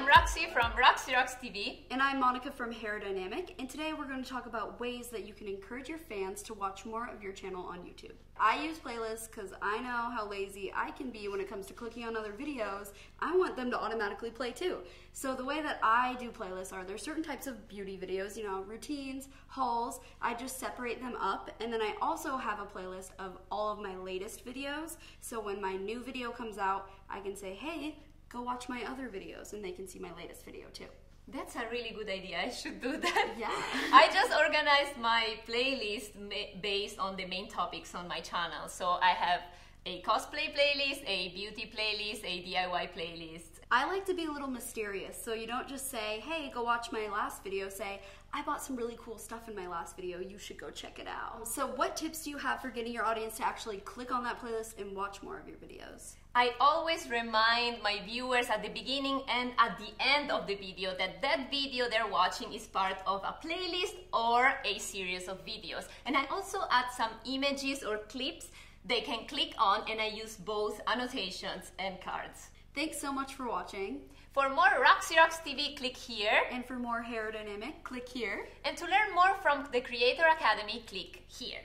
I'm Roxy from Roxy Rocks TV. And I'm Monica from Hairodynamic, and today we're going to talk about ways that you can encourage your fans to watch more of your channel on YouTube. I use playlists because I know how lazy I can be when it comes to clicking on other videos. I want them to automatically play too. So the way that I do playlists are there's certain types of beauty videos, you know, routines, hauls. I just separate them up, and then I also have a playlist of all of my latest videos. So when my new video comes out, I can say, hey, go watch my other videos and they can see my latest video too. That's a really good idea. I should do that. Yeah. I just organized my playlist based on the main topics on my channel. So I have a cosplay playlist, a beauty playlist, a DIY playlist. I like to be a little mysterious, so you don't just say, hey, go watch my last video. Say, I bought some really cool stuff in my last video. You should go check it out. So, what tips do you have for getting your audience to actually click on that playlist and watch more of your videos? I always remind my viewers at the beginning and at the end of the video that that video they're watching is part of a playlist or a series of videos. And I also add some images or clips they can click on and I use both annotations and cards. Thanks so much for watching. For more Roxy Rocks TV, click here. And for more Hairodynamic, click here. And to learn more from the Creator Academy, click here.